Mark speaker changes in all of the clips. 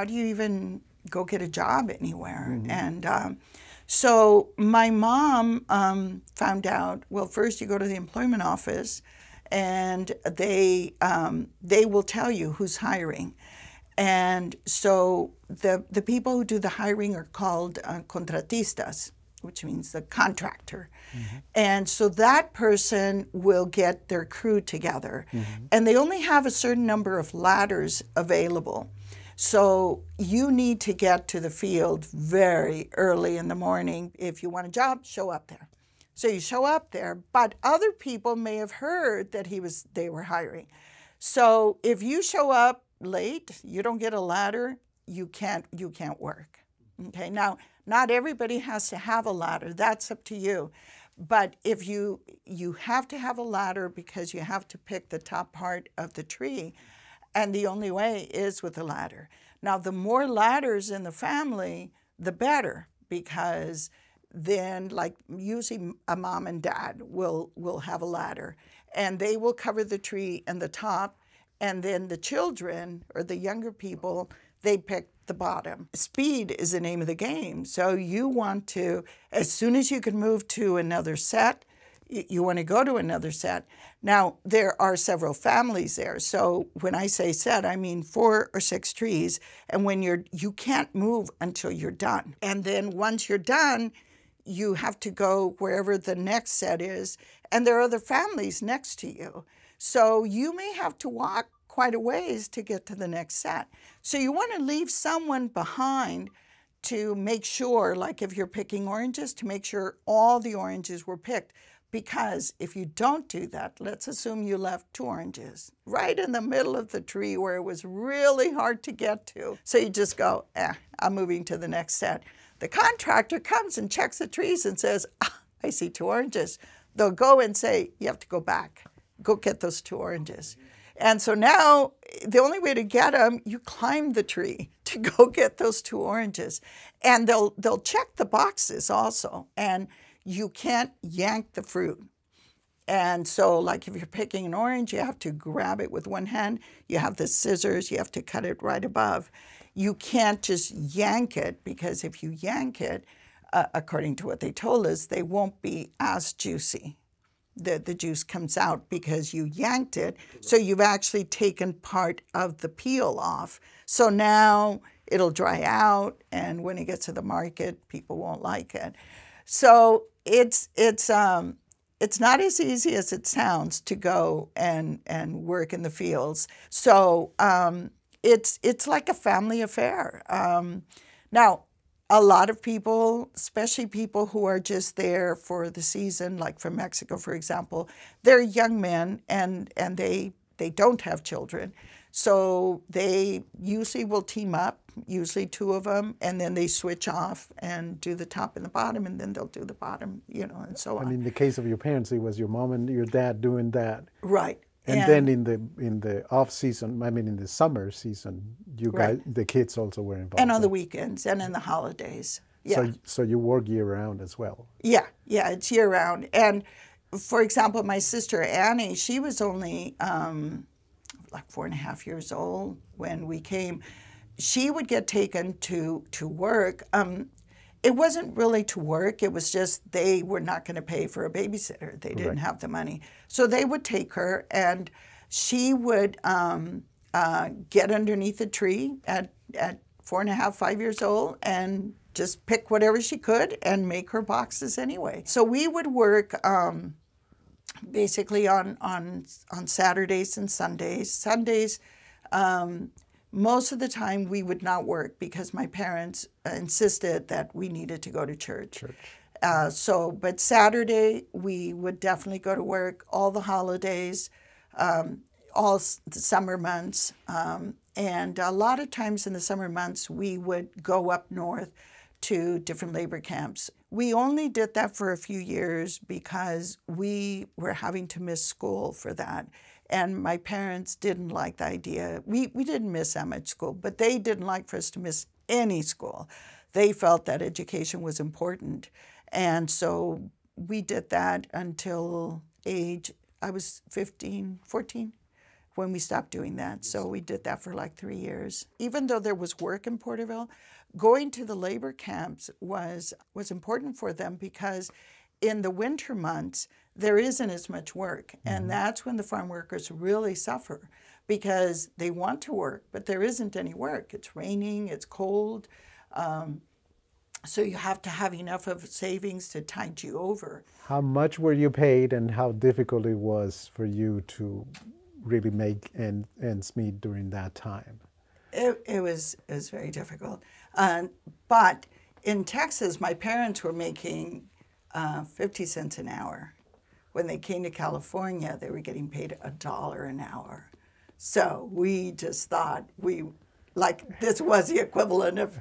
Speaker 1: how do you even go get a job anywhere? Mm-hmm. And um, so my mom um, found out. Well, first you go to the employment office, and they um, they will tell you who's hiring. And so the the people who do the hiring are called uh, contratistas which means the contractor. Mm-hmm. And so that person will get their crew together. Mm-hmm. And they only have a certain number of ladders available. So you need to get to the field very early in the morning. If you want a job, show up there. So you show up there, but other people may have heard that he was they were hiring. So if you show up late, you don't get a ladder, you can't you can't work. Okay? Now, not everybody has to have a ladder. That's up to you. But if you you have to have a ladder because you have to pick the top part of the tree, and the only way is with a ladder. Now, the more ladders in the family, the better because then like usually a mom and dad will will have a ladder and they will cover the tree and the top and then the children or the younger people they pick the bottom. Speed is the name of the game. So you want to, as soon as you can move to another set, you want to go to another set. Now, there are several families there. So when I say set, I mean four or six trees. And when you're, you can't move until you're done. And then once you're done, you have to go wherever the next set is. And there are other families next to you. So you may have to walk quite a ways to get to the next set. So you want to leave someone behind to make sure, like if you're picking oranges, to make sure all the oranges were picked. Because if you don't do that, let's assume you left two oranges right in the middle of the tree where it was really hard to get to. So you just go, eh, I'm moving to the next set. The contractor comes and checks the trees and says, ah, I see two oranges. They'll go and say, you have to go back. Go get those two oranges. And so now the only way to get them, you climb the tree to go get those two oranges. And they'll they'll check the boxes also. And you can't yank the fruit. And so like if you're picking an orange, you have to grab it with one hand. You have the scissors, you have to cut it right above. You can't just yank it because if you yank it, uh, according to what they told us, they won't be as juicy the, the juice comes out because you yanked it. So you've actually taken part of the peel off. So now it'll dry out, and when it gets to the market, people won't like it. So it's it's um, it's not as easy as it sounds to go and and work in the fields. So um, it's it's like a family affair. Um, now a lot of people, especially people who are just there for the season, like from Mexico, for example, they're young men and, and they, they don't have children. So they usually will team up, usually two of them, and then they switch off and do the top and the bottom, and then they'll do the bottom, you know, and so on.
Speaker 2: And in the case of your parents, it was your mom and your dad doing that.
Speaker 1: Right.
Speaker 2: And, and, then in the in the off season, I mean in the summer season, you right. guys the kids also were involved.
Speaker 1: And on the weekends and in the holidays. Yeah.
Speaker 2: So so you work year round as well.
Speaker 1: Yeah, yeah, it's year round. And for example, my sister Annie, she was only um, like four and a half years old when we came. She would get taken to to work. Um, it wasn't really to work. It was just they were not going to pay for a babysitter. They didn't right. have the money. So they would take her, and she would um, uh, get underneath a tree at, at four and a half, five years old, and just pick whatever she could and make her boxes anyway. So we would work um, basically on, on, on Saturdays and Sundays. Sundays, um, most of the time we would not work because my parents insisted that we needed to go to church. church. Uh, so, but Saturday we would definitely go to work. All the holidays, um, all the summer months, um, and a lot of times in the summer months we would go up north to different labor camps. We only did that for a few years because we were having to miss school for that. And my parents didn't like the idea. We, we didn't miss that much school, but they didn't like for us to miss any school. They felt that education was important. And so we did that until age, I was 15, 14, when we stopped doing that. So we did that for like three years. Even though there was work in Porterville, going to the labor camps was was important for them because in the winter months there isn't as much work, and that's when the farm workers really suffer because they want to work, but there isn't any work. It's raining, it's cold. Um, so you have to have enough of savings to tide you over.
Speaker 2: How much were you paid, and how difficult it was for you to really make end, ends meet during that time?
Speaker 1: It, it was it was very difficult, uh, but in Texas, my parents were making uh, fifty cents an hour. When they came to California, they were getting paid a dollar an hour. So we just thought we like this was the equivalent of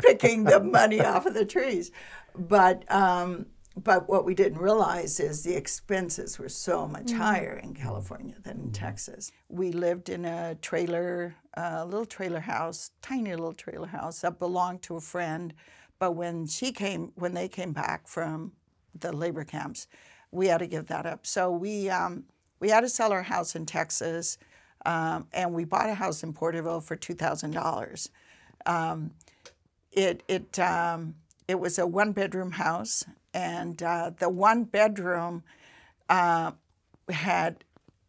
Speaker 1: picking the money off of the trees. But um, but what we didn't realize is the expenses were so much higher in California than in Texas. We lived in a trailer, a little trailer house, tiny little trailer house that belonged to a friend. But when she came, when they came back from the labor camps, we had to give that up. So we um, we had to sell our house in Texas, um, and we bought a house in Porterville for two thousand dollars. Um, it it um, it was a one bedroom house, and uh, the one bedroom uh, had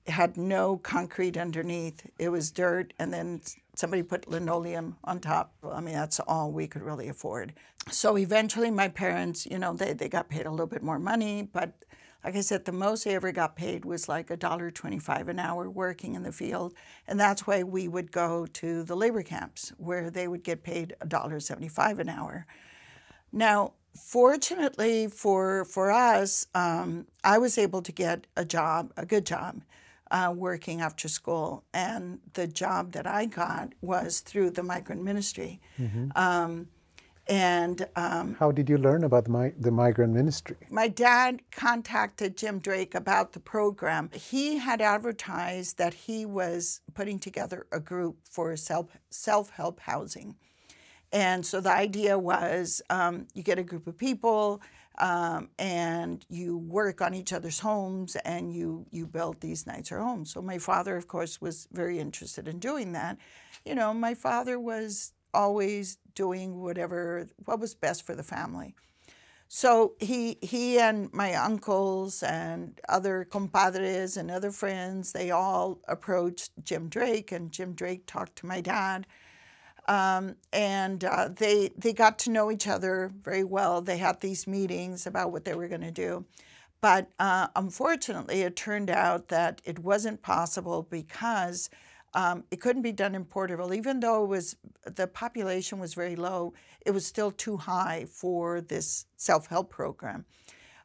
Speaker 1: had no concrete underneath. It was dirt, and then somebody put linoleum on top. I mean, that's all we could really afford. So eventually, my parents, you know, they, they got paid a little bit more money, but like I said, the most they ever got paid was like a dollar twenty-five an hour working in the field, and that's why we would go to the labor camps where they would get paid a dollar seventy-five an hour. Now, fortunately for for us, um, I was able to get a job, a good job, uh, working after school, and the job that I got was through the migrant ministry. Um, and um,
Speaker 2: How did you learn about the, mi- the migrant ministry?
Speaker 1: my dad contacted Jim Drake about the program. He had advertised that he was putting together a group for self self help housing. And so the idea was um, you get a group of people um, and you work on each other's homes and you, you build these nicer homes. So my father, of course, was very interested in doing that. You know, my father was always doing whatever, what was best for the family. So he he and my uncles and other compadres and other friends, they all approached Jim Drake, and Jim Drake talked to my dad, um, and uh, they they got to know each other very well. They had these meetings about what they were going to do, but uh, unfortunately, it turned out that it wasn't possible because um, it couldn't be done in Porterville, even though it was the population was very low. It was still too high for this self-help program.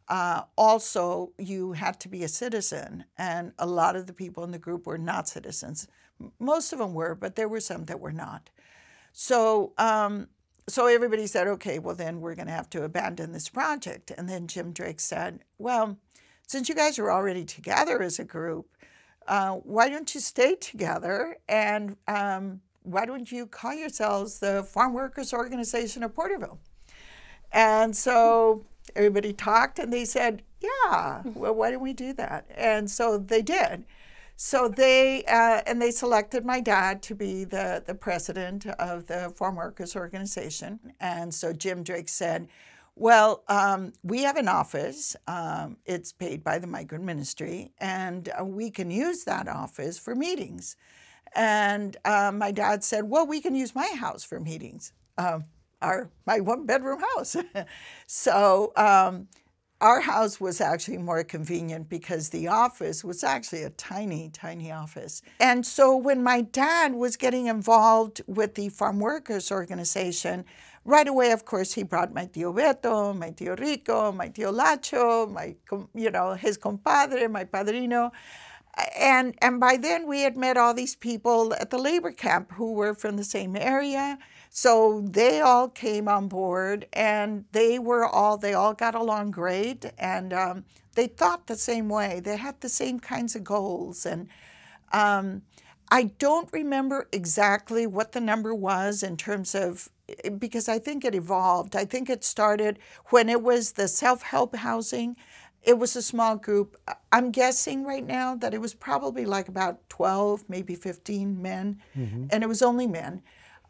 Speaker 1: Uh, also, you had to be a citizen, and a lot of the people in the group were not citizens. Most of them were, but there were some that were not. So, um, so everybody said, okay, well then we're going to have to abandon this project. And then Jim Drake said, well, since you guys are already together as a group, uh, why don't you stay together and um, why don't you call yourselves the Farm Workers Organization of Porterville? And so everybody talked and they said, yeah, well, why don't we do that? And so they did. So they uh, and they selected my dad to be the, the president of the Farm Workers Organization. And so Jim Drake said, well, um, we have an office. Um, it's paid by the migrant ministry, and uh, we can use that office for meetings. And uh, my dad said, "Well, we can use my house for meetings, um, our my one bedroom house." so um, our house was actually more convenient because the office was actually a tiny, tiny office. And so when my dad was getting involved with the farm workers organization, right away, of course, he brought my tío Beto, my tío Rico, my tío Lacho, my, you know, his compadre, my padrino. And, and by then we had met all these people at the labor camp who were from the same area. So they all came on board and they were all, they all got along great and um, they thought the same way. They had the same kinds of goals. And um, I don't remember exactly what the number was in terms of, because I think it evolved. I think it started when it was the self help housing it was a small group. I'm guessing right now that it was probably like about 12, maybe 15 men, and it was only men.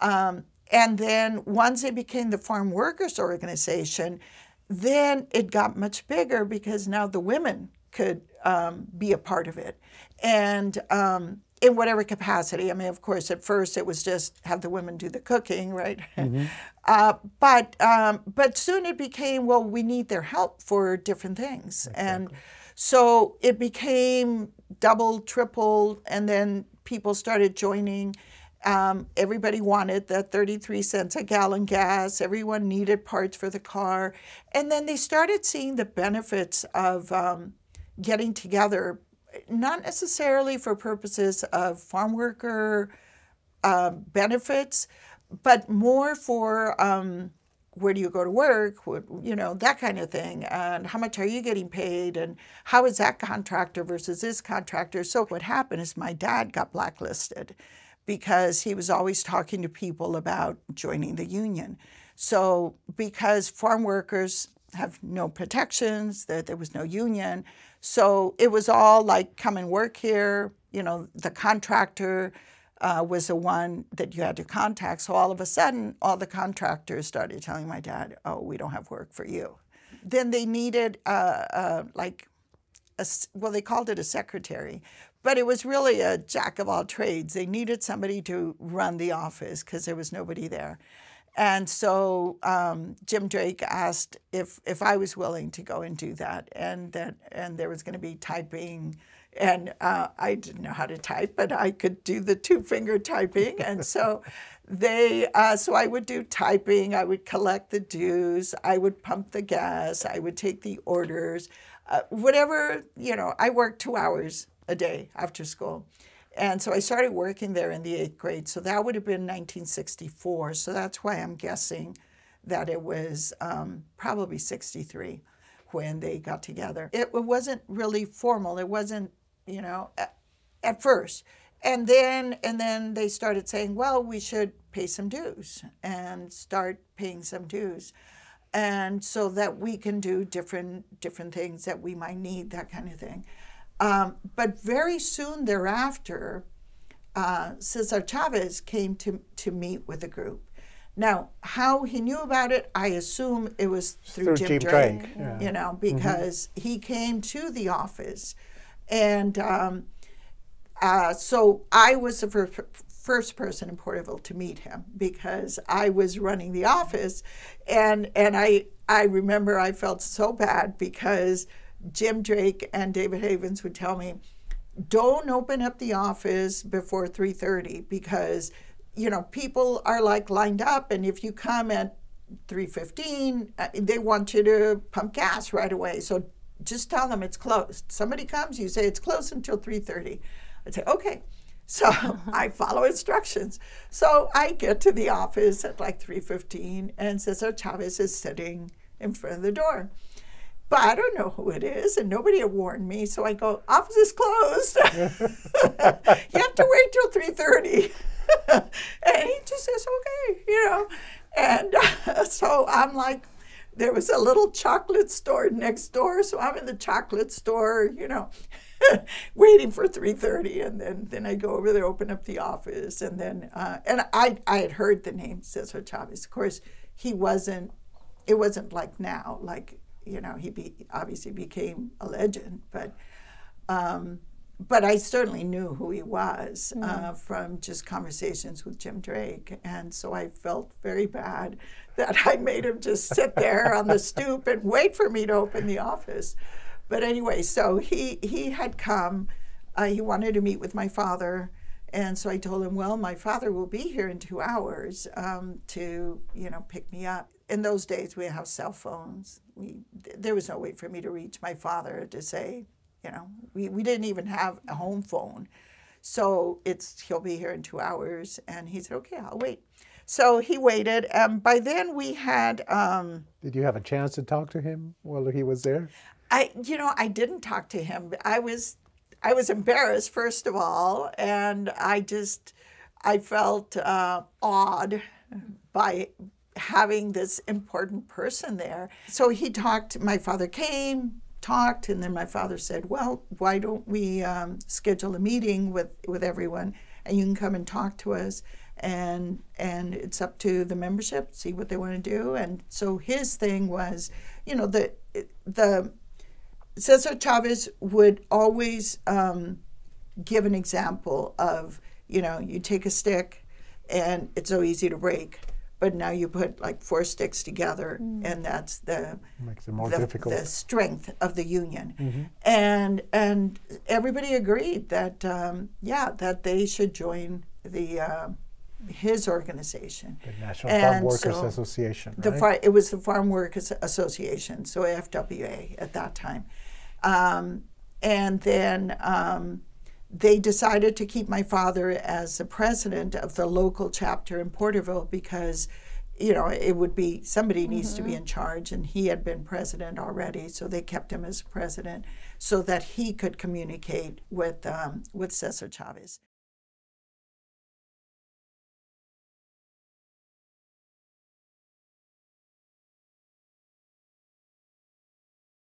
Speaker 1: Um, and then once it became the Farm Workers Organization, then it got much bigger because now the women could um, be a part of it. And um, in whatever capacity. I mean, of course, at first it was just have the women do the cooking, right? uh, but um, but soon it became well, we need their help for different things, and so it became double, triple, and then people started joining. Um, everybody wanted the 33 cents a gallon gas. Everyone needed parts for the car. And then they started seeing the benefits of um, getting together, not necessarily for purposes of farm worker uh, benefits, but more for um, where do you go to work, what, you know, that kind of thing, and how much are you getting paid, and how is that contractor versus this contractor. So what happened is my dad got blacklisted because he was always talking to people about joining the union. So, because farm workers have no protections, that there was no union, so it was all like, come and work here. You know, the contractor uh, was the one that you had to contact. So all of a sudden, all the contractors started telling my dad, "Oh, we don't have work for you." Then they needed uh, uh, like a, well, they called it a secretary, but it was really a jack of all trades. They needed somebody to run the office because there was nobody there. And so um, Jim Drake asked if, if I was willing to go and do that, and that and there was going to be typing, and uh, I didn't know how to type, but I could do the two finger typing, and so they uh, so I would do typing, I would collect the dues, I would pump the gas, I would take the orders, uh, whatever you know. I worked two hours a day after school. And so I started working there in the eighth grade. So that would have been 1964. So that's why I'm guessing that it was um, probably 63 when they got together. It, wasn't really formal. It wasn't, you know, at, at first. And then and then they started saying, well, we should pay some dues and start paying some dues. And so that we can do different different things that we might need, that kind of thing. Um, but very soon thereafter, uh, Cesar Chavez came to, to meet with the group. Now, how he knew about it, I assume it was through,
Speaker 2: Through
Speaker 1: Jim,
Speaker 2: Jim
Speaker 1: Drake,
Speaker 2: Drake, yeah.
Speaker 1: you know, because he came to the office. And um, uh, so I was the fir- first person in Porterville to meet him because I was running the office. And, and I, I remember I felt so bad because Jim Drake and David Havens would tell me, don't open up the office before 3.30 because you know people are like lined up and if you come at 3.15 uh, they want you to pump gas right away. So just tell them it's closed. Somebody comes you say it's closed until 3.30 i'd say okay. So i follow instructions. So i get to the office at like 3.15 and cesar chavez is sitting in front of the door but I don't know who it is, and nobody had warned me. So I go, office is closed. you have to wait till three thirty. and he just says, okay, you know. And uh, so I'm like, there was a little chocolate store next door, so I'm in the chocolate store, you know, waiting for 3:30, and then then I go over there, open up the office, and then uh, and I I had heard the name Cesar Chavez. Of course, he wasn't. It wasn't like now, like you know, he be, obviously became a legend, but um, but I certainly knew who he was uh,
Speaker 3: Mm.
Speaker 1: from just conversations with Jim Drake, and so I felt very bad that I made him just sit there on the stoop and wait for me to open the office. But anyway, so he he had come. Uh, he wanted to meet with my father. And so I told him, well, my father will be here in two hours um, to, you know, pick me up. In those days, we have cell phones. We, there was no way for me to reach my father to say, you know, we, we didn't even have a home phone. So it's he'll be here in two hours, and he said, okay, I'll wait. So he waited. and by then we had. Um,
Speaker 2: Did you have a chance to talk to him while he was there?
Speaker 1: I, you know, I didn't talk to him. I was, I was embarrassed first of all, and I just, I felt uh, awed by having this important person there. So he talked. My father came, talked, and then my father said, "Well, why don't we um, schedule a meeting with with everyone, and you can come and talk to us." And and it's up to the membership, see what they want to do. And so his thing was, you know, the the Cesar Chavez would always um, give an example of, you know, you take a stick, and it's so easy to break but now you put like four sticks together mm. and that's the
Speaker 2: makes it more
Speaker 1: the,
Speaker 2: difficult
Speaker 1: the strength of the union mm-hmm. and and everybody agreed that um, yeah that they should join the uh, his organization
Speaker 2: the national and farm workers so association
Speaker 1: right? the far, it was the farm workers association so fwa at that time um, and then um, they decided to keep my father as the president of the local chapter in Porterville because you know it would be somebody needs mm-hmm. to be mm-hmm. in charge and he had been president already so they kept him as president so that he could communicate with um, with Cesar Chavez